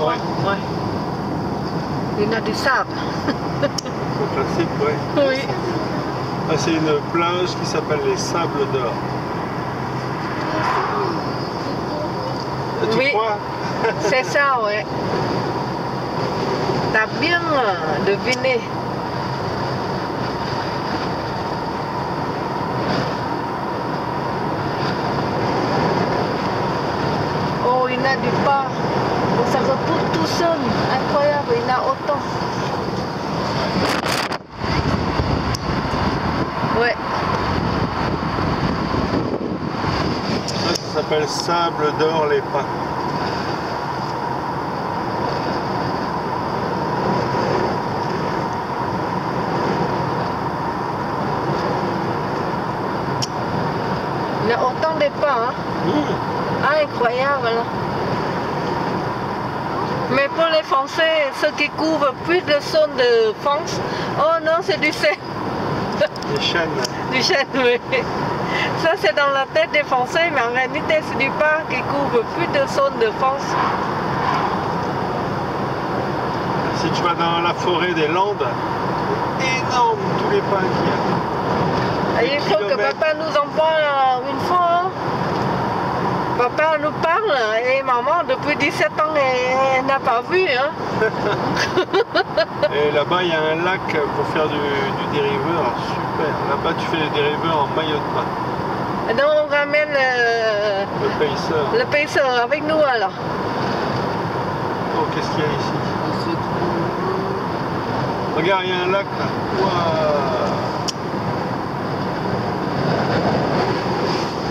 Ouais. Ouais. Il y en a du sable. Le classique, ouais. Oui. Ah, c'est une plage qui s'appelle les Sables d'Or. Tu Oui. C'est ça, ouais. T'as bien euh, deviné. Oh, il y en a du pas. Oh, ça Incroyable, il y en a autant. Ouais. Ça, ça s'appelle Sable d'Or les Pins. Il y en a autant de pas, hein. Mmh. Ah, incroyable. Mais pour les Français, ceux qui couvrent plus de zone de France, oh non, c'est du chêne. Les chênes. Du chêne, oui. Ça, c'est dans la tête des Français, mais en réalité, c'est du parc qui couvre plus de zone de France. Si tu vas dans la forêt des Landes, énorme tous les pins qu'il y a. Et il faut que papa nous en parle une fois. Papa nous parle et maman, depuis 17 ans, elle, elle n'a pas vu. Hein. Et là-bas, il y a un lac pour faire du, du dériveur. Super. Là-bas, tu fais des dériveurs en maillot de bain. Et donc, on ramène euh, Le payseur. le payseur avec nous alors. Oh, qu'est-ce qu'il y a ici? Regarde, il y a un lac là.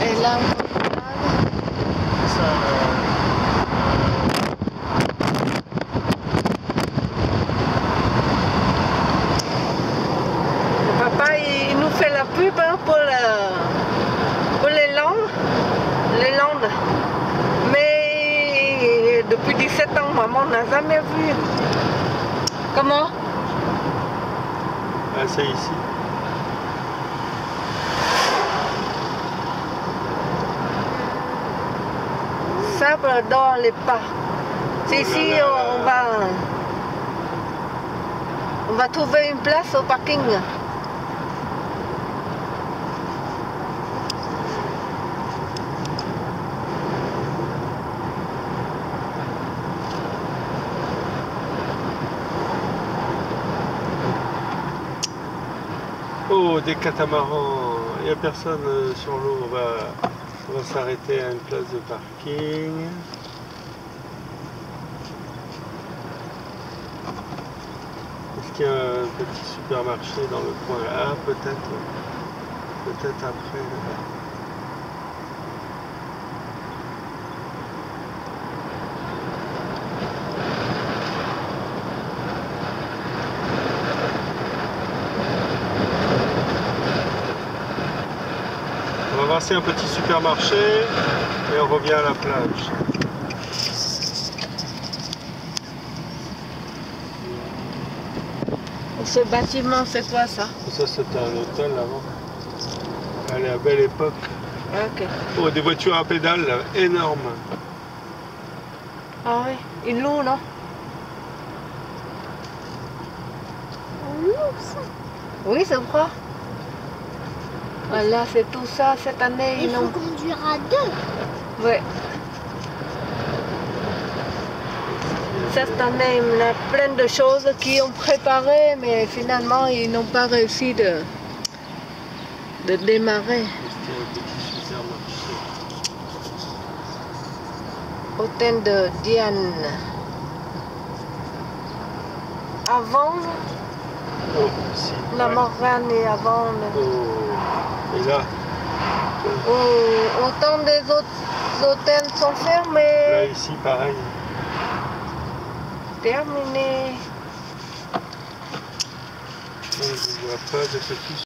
Et là, Ça, euh, papa, il nous fait la pub hein, pour, le- pour les landes. Mais depuis 17 ans, maman n'a jamais vu. Comment? Ah, c'est ici. Sable dans les pas. C'est ici, on va, on va trouver une place au parking. Oh, des catamarans. Il n'y a personne euh, sur l'eau. On va, on va s'arrêter à une place de parking. Est-ce qu'il y a un petit supermarché dans le coin? Là Ah, peut-être. Peut-être après. On va voir si un petit supermarché et on revient à la plage. Ce bâtiment, c'est quoi ça? Ça, c'était un hôtel avant. À belle époque. Ok. Oh, des voitures à pédales là, énormes. Ah oui, il loue, non? Oui, je crois. Voilà, c'est tout ça. Cette année, Il ils faut conduire à deux. Ouais. Cette année, il y a plein de choses qui ont préparé, mais finalement, ils n'ont pas réussi de, de démarrer. Hôtel de Diane. Avant. La. Morane et avant le... Oh. Et là, Oh, autant des autres hôtels sont là fermés. ici, pareil. Terminé. On ne voit pas de petits